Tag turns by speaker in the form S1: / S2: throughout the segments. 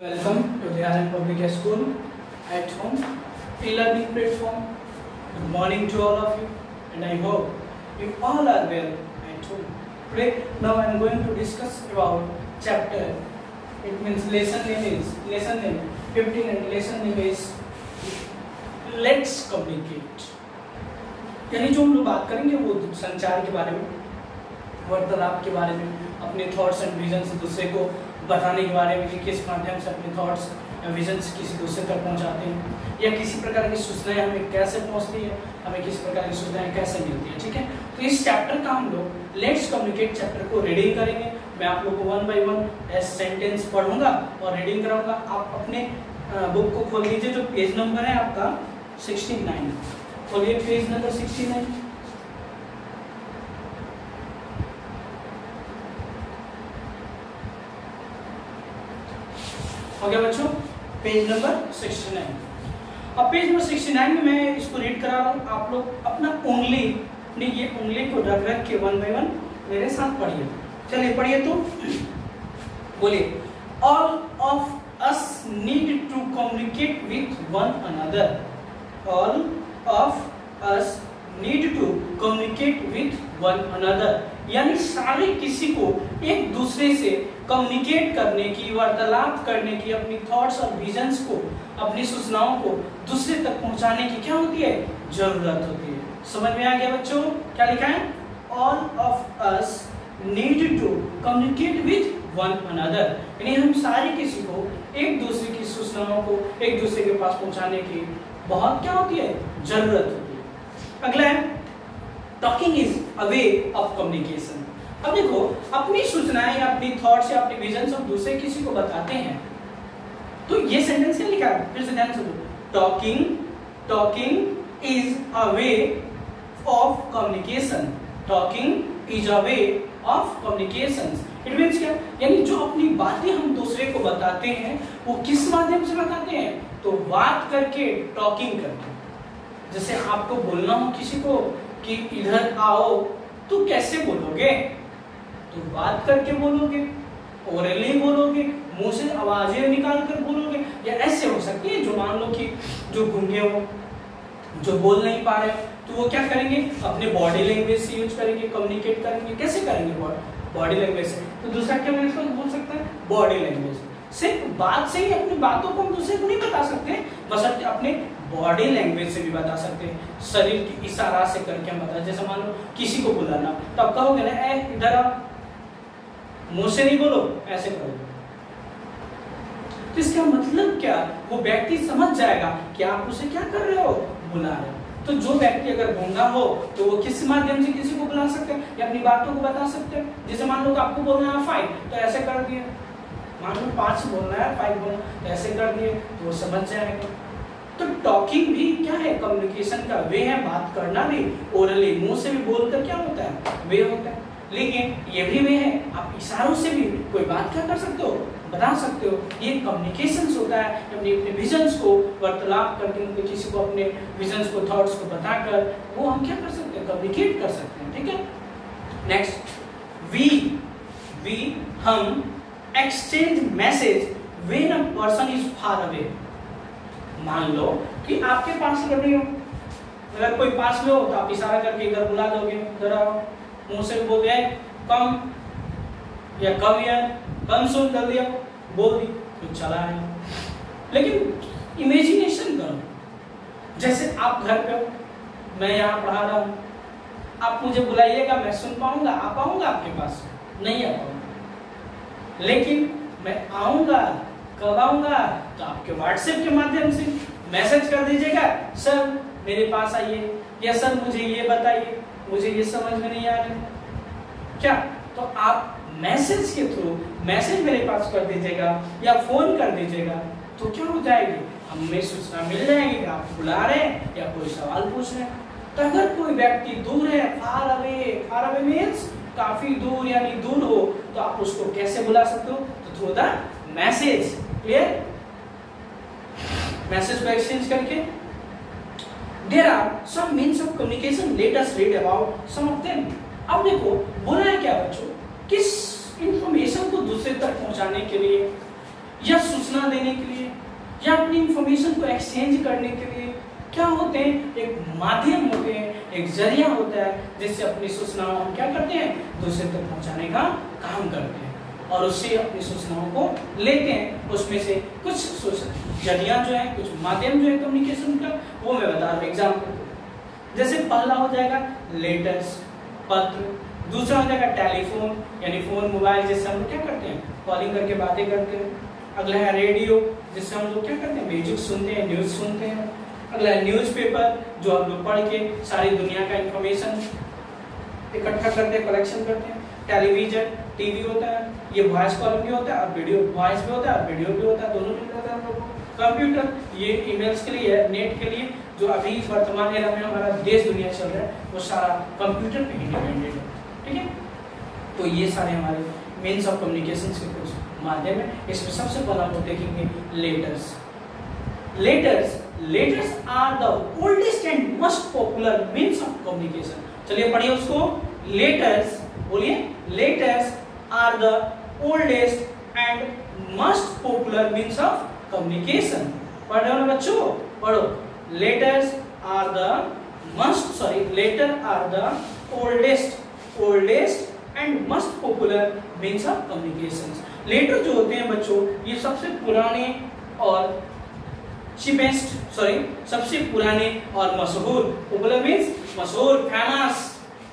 S1: Welcome to the Iron Public School at home, e-learning platform. Good morning to all of you, and I hope you all are well at home. Today, now I am going to discuss about chapter. It means lesson name is lesson name 15 and lesson name is Let's communicate. यानी जो हम लोग बात करेंगे वो संचार के बारे में वार्तालाप के बारे में अपने थॉट्स एंड विजन से दूसरे को बताने के बारे में कि किस माध्यम से अपने थॉट्स या विजन्स किसी दूसरे तक पहुंचाते हैं, या किसी प्रकार की सूचनाएँ हमें कैसे पहुँचती है, हमें किस प्रकार की सूचनाएँ कैसे मिलती है, ठीक है? तो इस चैप्टर का हम लोग लेट्स कम्युनिकेट चैप्टर को रीडिंग करेंगे। मैं आप लोग को one by one as sentence पढ़ूँगा और रीडिंग कराऊँगा। आप अपने बुक को खोल लीजिए, जो पेज नंबर है आपका 69 खोलिए पेज नंबर 69 गया बच्चों पेज नंबर 69 अब पेज नंबर 69 में मैं इसको रीड करा रहा हूँ। आप लोग अपना उंगली अपनी ये उंगली को रख रख के वन बाय वन मेरे साथ पढ़िए। चलिए, पढ़िए तो। बोलिए all of us need to communicate with one another all of us need to communicate with one another यानी सारे किसी को एक दूसरे से कम्युनिकेट करने की, वार्तालाप करने की अपनी थॉट्स और विजन्स को, अपनी सूचनाओं को दूसरे तक पहुँचाने की क्या होती है? ज़रूरत होती है। समझ में आ गया बच्चों? क्या लिखा है? All of us need to communicate with one another यानी हम सारे किसी को, एक दूसरे की सूचनाओं को, एक दूसरे के पास पहुँचाने की बहुत क्या होती है? ज़रूरत होती है। अगला है talking is a way of communication अब देखो, अपनी सूचनाएँ या अपनी थॉट्स या अपनी विजन हम दूसरे किसी को बताते हैं तो ये सेंटेंस क्या लिखा है, फिर से ध्यान से talking talking is a way of communication talking is a way of communication it means क्या? यानी जो अपनी बातें हम दूसरे को बताते हैं, वो किस माध्यम से बताते हैं? तो बात करके टॉकिंग करके जैसे आपको बोलना हो किसी को कि इधर आओ तो कैसे बोलोगे? तो बात करके बोलोगे ओरली बोलोगे, मुँह से आवाज़ें निकाल कर बोलोगे, या ऐसे हो सकती है जो मान लो कि जो गूँगे हो, जो बोल नहीं पा रहे तो वो क्या करेंगे? अपने बॉडी लैंग्वेज से यूज़ करेंगे कम्युनिकेट करेंगे, कैसे करेंगे बॉडी लैंग्वेज से? तो दूसरा क्या बोल सकता है? बॉडी लैंग्वेज सिर्फ़ बात से ही अपनी बातों को हम दूसरे को नहीं बता सकते, बस अपने बॉडी लैंग्वेज से भी बता सकते हैं। शरीर की इशारा से करके हम बता, जैसे मान लो किसी को बुलाना तो आप कहोगे ना ए इधर आओ। मुँह से नहीं बोलो, ऐसे करो। तो इसका मतलब क्या? वो व्यक्ति समझ जाएगा कि आप उसे क्या कर रहे हो? बुला रहे हो। तो जो व्यक्ति अगर गूँगा हो तो वो किस माध्यम से किसी को बुला सकते हैं? या अपनी बातों को बता सकते हैं? जैसे मान लो आपको बोलना है फाइव तो ऐसे कर दिए। मान लो पाँच बोलना है फाइव बोलना तो ऐसे कर दिए तो वो समझ जाएगा। तो टॉकिंग भी क्या है? कम्युनिकेशन का वे है, बात करना भी। ओरली मुँह से भी बोलकर क्या होता है? वे होता है। लेकिन ये भी वे है, आप इशारों से भी कोई बात क्या कर सकते हो, बता सकते हो? ये कम्युनिकेशन होता है अपने अपने विजन्स को वार्तालाप करके उनको किसी को अपने विजन्स को थॉट्स को बताकर, वो हम क्या कर सकते हैं? कम्युनिकेट कर सकते हैं, ठीक है? नेक्स्ट वी वी हम exchange message when a person is far away मान लो कि आपके पास नहीं हो। अगर कोई पास में हो तो आप इशारा करके इधर बुला दोगे, इधर आओ। से बोल दिया, कम, या कम या कम सुन कर दिया, बोल दी तो चला है लेकिन इमेजिनेशन करो। जैसे आप घर पे हो, मैं यहाँ पढ़ा रहा हूँ, आप मुझे बुलाइएगा, मैं सुन पाऊँगा, आ पाऊँगा आपके पास? नहीं आ पाऊँगा। लेकिन मैं आऊँगा, कब आऊँगा तो आपके व्हाट्सएप के माध्यम से मैसेज कर दीजिएगा, सर, मेरे पास आइए, या सर, मुझे ये बताइए। मुझे ये समझ में नहीं आ रहा क्या? तो आप मैसेज के थ्रू मैसेज मेरे पास कर दीजिएगा या फ़ोन कर दीजिएगा तो क्या हो जाएगी? हमें सूचना मिल जाएगी, आप बुला रहे हैं या कोई सवाल पूछ रहे हैं। तो अगर कोई व्यक्ति दूर है far away far away means काफ़ी दूर यानी दूर हो तो आप उसको कैसे बुला सकते हो? तो through the message clear message को एक्सचेंज करके there are some means of communication let us read about some of them अब देखो बोला है क्या बच्चों? किस इंफॉर्मेशन को दूसरे तक पहुँचाने के लिए, या सूचना देने के लिए, या अपनी इंफॉर्मेशन को एक्सचेंज करने के लिए? क्या होते हैं? एक माध्यम होते हैं, एक ज़रिया होता है जिससे अपनी सूचनाओं हम क्या करते हैं? दूसरे तक पहुँचाने का काम करते हैं। और उससे अपनी सूचनाओं को लेते हैं। उसमें से कुछ ज़रिया जो है, कुछ माध्यम जो है कम्युनिकेशन का, वो मैं बता रहा हूँ। एग्ज़ाम्पल जैसे पहला हो जाएगा लेटर्स पत्र। दूसरा हो जाएगा टेलीफोन यानी फ़ोन मोबाइल जिससे हम लोग क्या करते हैं? कॉलिंग करके बातें करते हैं। अगला है रेडियो जिससे हम लोग क्या करते हैं? म्यूज़िक सुनते हैं न्यूज़ सुनते हैं। अगला है न्यूज़पेपर जो हम लोग पढ़ के सारी दुनिया का इंफॉर्मेशन इकट्ठा करते हैं कलेक्शन करते हैं। टेलीविज़न टीवी होता है, ये वॉइस कॉल भी होता है, और वीडियो वॉइस भी होता है, और वीडियो भी होता है, दोनों मिल जाता है हम लोग कंप्यूटर ये ईमेल्स के लिए नेट के लिए, जो अभी वर्तमान एरा में हमारा देश दुनिया चल रहा है, वो सारा कंप्यूटर पे इंडिपेंडेंट है। ठीक है? तो ये सारे हमारे मेन्स ऑफ़ कम्युनिकेशन के कुछ माध्यम है। इसमें सबसे पहले हम देखेंगे letters letters letters are the oldest and most popular means of communication चलिए पढ़िए उसको। लेटर्स बोलिए। Letters are the oldest and most popular means of communication पढ़ रहे बच्चों, पढ़ो। Letters are the must sorry letter are the oldest oldest and must popular means of communication letter जो होते हैं बच्चों, ये सबसे पुराने और चीपेस्ट सॉरी सबसे पुराने और मशहूर। पॉपुलर मीन्स मशहूर फ़ेमस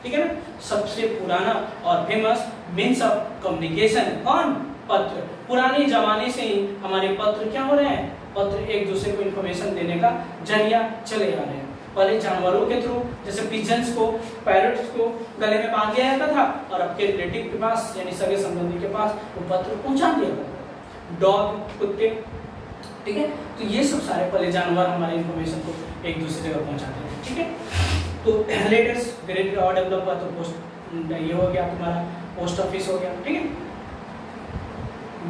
S1: ठीक है ना? सबसे पुराना और फ़ेमस मीन्स ऑफ़ कम्युनिकेशन कौन? पत्र। पुराने जमाने से ही हमारे पत्र क्या हो रहे हैं? पत्र एक दूसरे को इंफॉर्मेशन देने का ज़रिया चले आ रहे हैं। पहले जानवरों के थ्रू, जैसे पिजन्स को पैरट्स को गले में बाँध दिया जाता था और आपके रिलेटिव के पास, यानी सगे संबंधी के पास, वो पत्र पहुँचा दिया जाता डॉग कुत्ते, ठीक है? तो ये सब सारे पहले जानवर हमारे इन्फॉर्मेशन को एक दूसरे जगह पहुंचाते हैं ठीक है? तो लेटेस्ट ग्रेड और डेवलप हुआ तो पोस्ट ये हो गया तुम्हारा पोस्ट ऑफ़िस हो गया, ठीक है?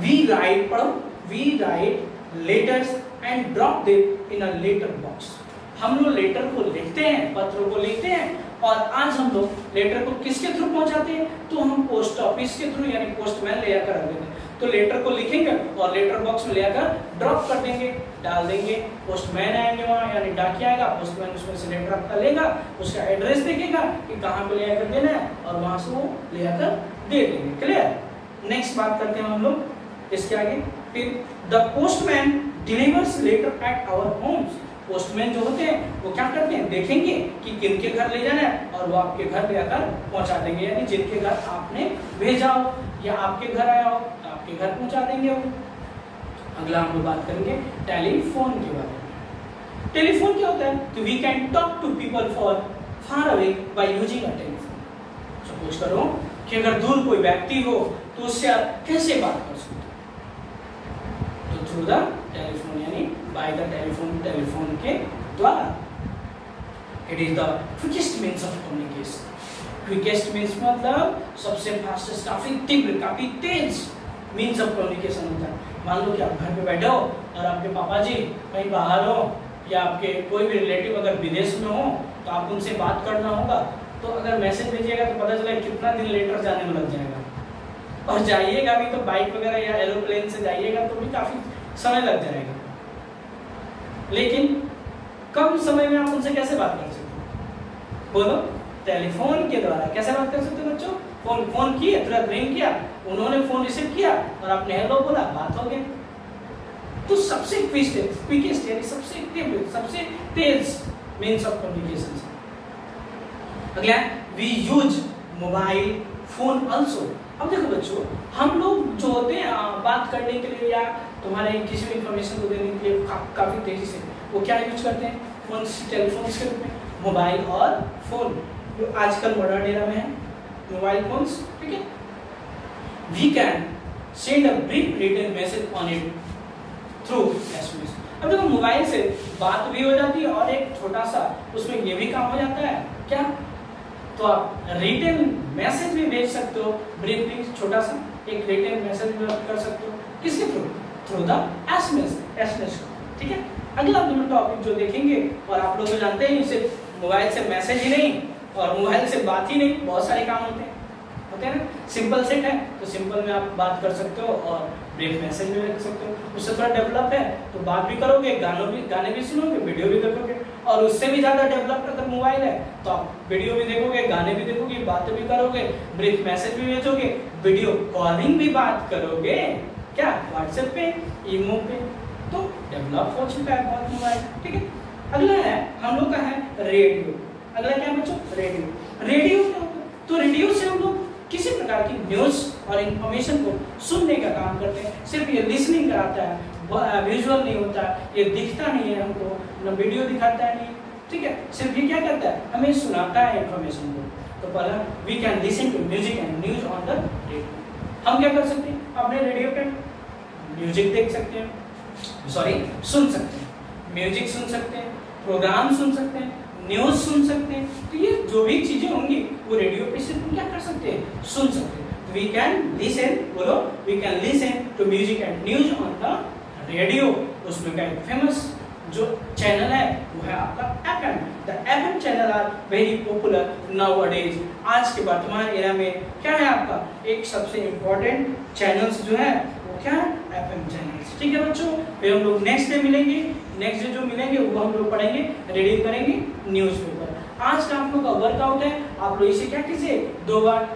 S1: वी राइट पढ़ो we write letters and drop them in a letter box हम लोग लेटर को लिखते हैं, पत्रों को लिखते हैं, और आज हम लोग लेटर को किसके थ्रू पहुंचाते हैं? तो हम पोस्ट ऑफ़िस के थ्रू यानी पोस्टमैन ले जाकर रख देते हैं। तो लेटर को लिखेंगे और लेटर बॉक्स में ले जाकर ड्रॉप कर देंगे, डाल देंगे। पोस्टमैन आएँगे वहाँ, यानी डाकिया आएगा पोस्टमैन उसमें से लेटर आपका लेगा, उसका एड्रेस देखेगा कि कहाँ पे ले जाकर देना है, और वहाँ से वो ले जाकर दे देंगे। क्लियर नेक्स्ट बात करते हैं हम लोग, इसके आगे। फिर the postman delivers letter at our homes postman जो होते हैं, वो क्या करते हैं, देखेंगे कि किन के घर ले जाना है और वो आपके घर ले आकर पहुँचा देंगे। यानी जिनके घर आपने भेजा हो या आपके घर आया हो तो आपके घर पहुँचा देंगे वो। अगला हम लोग बात करेंगे टेलीफोन के बारे में। टेलीफोन क्या होता है? तो we can talk to people for far away by using a telephone suppose करो कि अगर दूर कोई व्यक्ति हो तो उससे आप कैसे बात कर सकते हो? तो through the telephone by the telephone telephone के द्वारा। It is the quickest means of communication quickest means मतलब सबसे फास्टेस्ट काफ़ी तीव्र, काफ़ी तेज मीन्स ऑफ़ कम्युनिकेशन होता है। मान लो कि आप घर पे बैठे हो और आपके पापा जी कहीं बाहर हो या आपके कोई भी रिलेटिव अगर विदेश में हो तो आप उनसे बात करना होगा। तो अगर मैसेज भेजिएगा तो पता चला कितना दिन लेटर जाने में लग जाएगा। और जाइएगा भी तो बाइक वगैरह या एरोप्लेन से जाइएगा तो भी काफ़ी समय लग जाएगा। लेकिन कम समय में आप उनसे कैसे बात कर सकते हो? बोलो, टेलीफोन के द्वारा कैसे बात कर सकते हो बच्चों? फ़ोन फ़ोन किए, तुरंत रिंग किया, उन्होंने फ़ोन रिसीव किया और आपने हेलो बोला, बात हो गई। तो सबसे क्विकेस्ट यानी सबसे सबसे तेज मीन्स ऑफ़ कम्युनिकेशन अगला we use mobile phone also अब देखो बच्चों, हम लोग करने के लिए या तुम्हारे किसी भी इंफॉर्मेशन को देने के लिए का, काफ़ी तेज़ी से। वो क्या यूज़ करते हैं? फ़ोन टेलीफोन के रूप में। मोबाइल और फ़ोन जो आजकल मॉडर्न एरा में है मोबाइल फोन्स ठीक है? We can send a brief written message on it through SMS. अब देखो मोबाइल से बात भी हो जाती है और एक छोटा सा उसमें ये भी काम हो जाता है। क्या? तो आप रिटर्न मैसेज भी भेज सकते हो ब्रीफली छोटा सा। एक रिटर्न मैसेज भी कर सकते हो। किसके through through the SMS SMS ठीक है? अगला हम टॉपिक जो देखेंगे, और आप लोग तो जानते हैं सिर्फ़ मोबाइल से मैसेज ही नहीं, और मोबाइल से बात ही नहीं, बहुत सारे काम होते हैं। होते हैं ना? सिंपल सेट है तो सिंपल में आप बात कर सकते हो, और ब्रीफ मैसेज भी लिख सकते हो। उससे थोड़ा डेवलप है तो बात भी करोगे, गानों भी, गाने भी सुनोगे वीडियो भी देखोगे। और उससे भी ज़्यादा डेवलप अगर मोबाइल है तो आप वीडियो भी देखोगे, गाने भी देखोगे, बातें भी करोगे ब्रीफ मैसेज भी भेजोगे वीडियो कॉलिंग भी बात करोगे, क्या? व्हाट्सएप पे ईमो पे तो डेवलप हो चुका है बहुत मोबाइल ठीक है? अगला है, हम लोग का है रेडियो अगला क्या बच्चों? रेडियो रेडियो क्या होता है? तो रेडियो से हम लोग किसी प्रकार की न्यूज़ और इंफॉर्मेशन को सुनने का काम करते हैं, सिर्फ़ ये लिसनिंग कराता है। विजुअल नहीं होता, ये दिखता नहीं है हमको, न वीडियो दिखाता है नहीं। ठीक है? सिर्फ़ ये क्या करता है? हमें सुनाता है इंफॉर्मेशन को। तो पहला we can listen to music and news on the radio हम क्या कर सकते हैं? अपने रेडियो पे म्यूज़िक देख सकते हैं। सॉरी सुन सकते हैं। म्यूज़िक सुन सकते हैं प्रोग्राम सुन सकते हैं न्यूज़ सुन सकते हैं। तो ये जो भी चीज़ें होंगी, वो रेडियो पे सिर्फ़ क्या कर सकते हैं? सुन सकते हैं। वी कैन लिसन बोलो we can listen to music and news on the radio, उसमें का फ़ेमस जो चैनल है, वो है आपका FM the FM channel are very popular nowadays आज के वर्तमान एरा में क्या है आपका? एक सबसे इम्पोर्टेंट चैनल्स जो है, वो क्या है? एफएम चैनल्स ठीक है बच्चों? फिर हम लोग नेक्स्ट डे मिलेंगे. नेक्स्ट डे जो मिलेंगे, वो हम लोग पढ़ेंगे रीडिंग करेंगे न्यूज़पेपर आज का आप लोग का वर्कआउट है. आप लोग इसे क्या कीजिए? दो बार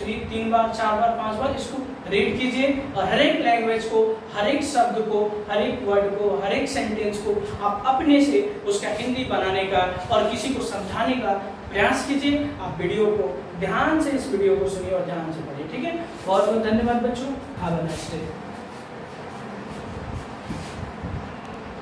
S1: थ्री तीन बार, चार बार, पाँच बार इसको रीड कीजिए। और हर एक लैंग्वेज को हर एक शब्द को हर एक वर्ड को हर एक सेंटेंस को आप अपने से उसका हिंदी बनाने का और किसी को समझाने का प्रयास कीजिए। आप वीडियो को ध्यान से इस वीडियो को सुनिए और ध्यान से पढ़िए, ठीक है? बहुत बहुत धन्यवाद बच्चों। Have a nice day